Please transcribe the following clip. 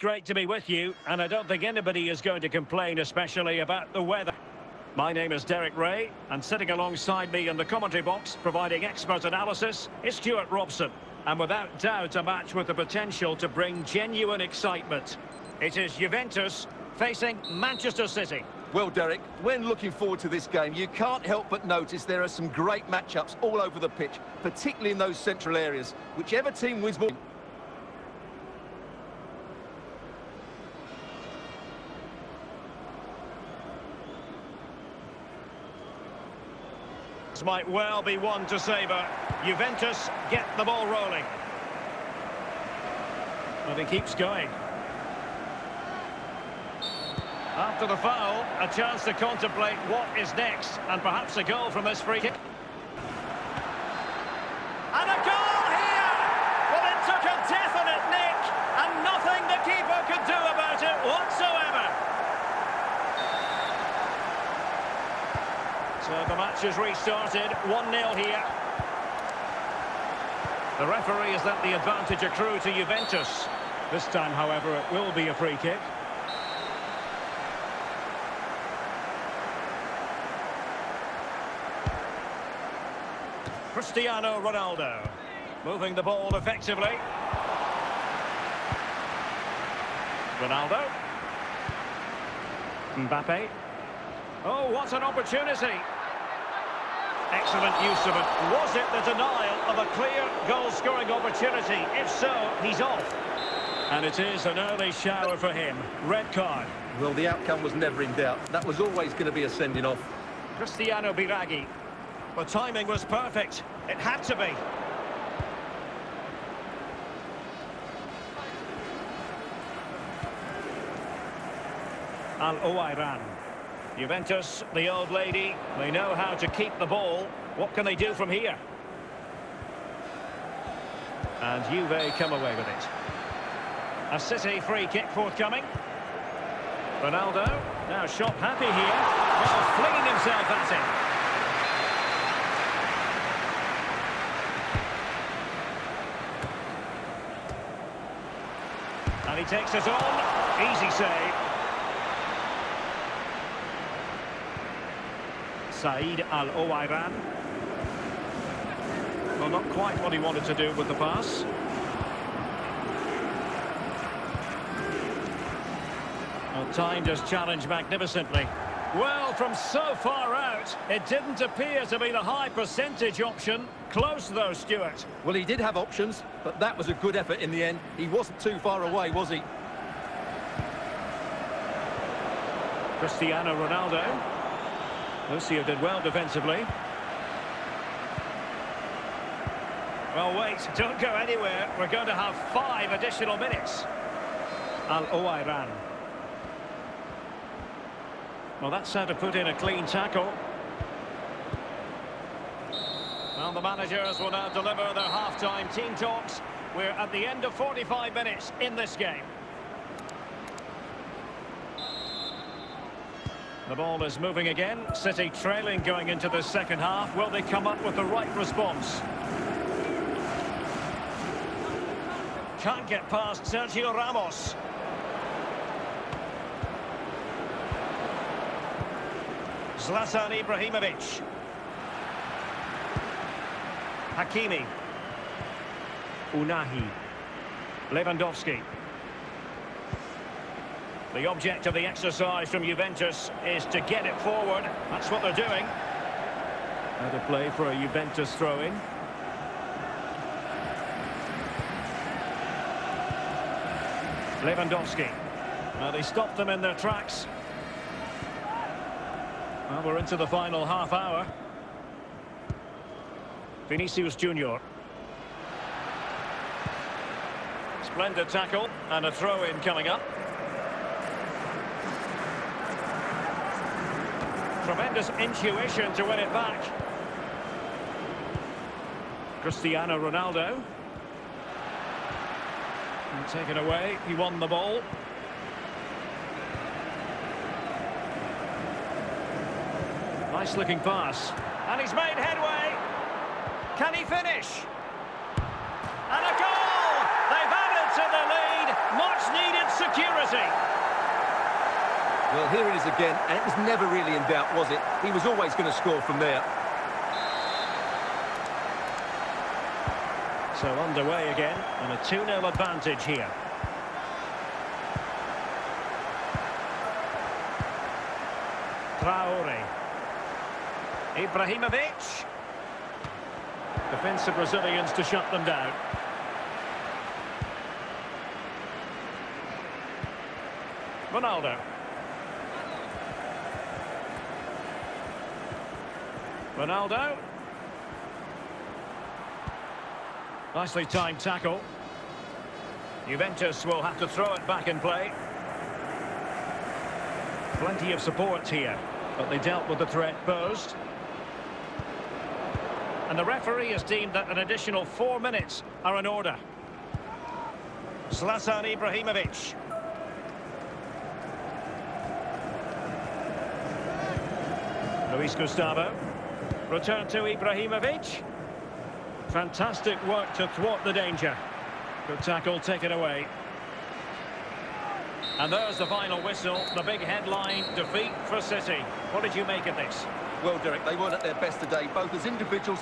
Great to be with you, and I don't think anybody is going to complain, especially about the weather. My name is Derek Rae, and sitting alongside me in the commentary box, providing expert analysis, is Stewart Robson. And without doubt, a match with the potential to bring genuine excitement. It is Juventus facing Manchester City. Well, Derek, when looking forward to this game, you can't help but notice there are some great matchups all over the pitch, particularly in those central areas. Whichever team wins more... This might well be one to savour. Juventus get the ball rolling. But he keeps going. After the foul, a chance to contemplate what is next, and perhaps a goal from this free kick. And a goal here! Well, it took a definite nick, and nothing the keeper could do about it whatsoever. So the match has restarted, 1-0 here. The referee has let the advantage accrue to Juventus. This time, however, it will be a free kick. Cristiano Ronaldo. Moving the ball effectively. Ronaldo. Mbappe. Oh, what an opportunity. Excellent use of it. Was it the denial of a clear goal-scoring opportunity? If so, he's off. And it is an early shower for him. Red card. Well, the outcome was never in doubt. That was always going to be a sending off. Cristiano Biraghi. The timing was perfect. It had to be. Al Owairan. Juventus, the old lady, they know how to keep the ball. What can they do from here? And Juve come away with it. A City free kick forthcoming. Ronaldo, now shot happy here. Well, flinging himself at it. And he takes it on. Easy save. Said Al-Owairan. Well, not quite what he wanted to do with the pass. Well, timed his challenge magnificently. Well, from so far out, it didn't appear to be the high percentage option. Close, though, Stewart. Well, he did have options, but that was a good effort in the end. He wasn't too far away, was he? Cristiano Ronaldo. Lucio did well defensively. Well, wait, don't go anywhere. We're going to have five additional minutes. Al-Owairan. Well, that's how to put in a clean tackle. Well, the managers will now deliver their half-time team talks. We're at the end of 45 minutes in this game. The ball is moving again. City trailing going into the second half. Will they come up with the right response? Can't get past Sergio Ramos. Zlatan Ibrahimovic. Hakimi. Ounahi. Lewandowski. The object of the exercise from Juventus is to get it forward. That's what they're doing. To play for a Juventus throw-in. Lewandowski. Now they stopped them in their tracks. Well, we're into the final half hour. Vinicius Junior. Splendid tackle and a throw-in coming up. Tremendous intuition to win it back. Cristiano Ronaldo. And taken away, he won the ball. Nice looking pass. And he's made headway. Can he finish? And a goal! They've added to the lead. Much needed security. Well, here it is again, and it was never really in doubt, was it? He was always going to score from there. So underway again, and a 2-0 advantage here. Traore. Ibrahimovic. Defensive Brazilians to shut them down. Ronaldo. Ronaldo. Nicely timed tackle. Juventus will have to throw it back in play. Plenty of support here, but they dealt with the threat posed. And the referee has deemed that an additional four minutes are in order. Zlatan Ibrahimovic. Luis Gustavo. Return to Ibrahimovic. Fantastic work to thwart the danger. Good tackle taken away. And there's the final whistle, the big headline, defeat for City. What did you make of this? Well, Derek, they weren't at their best today, both as individuals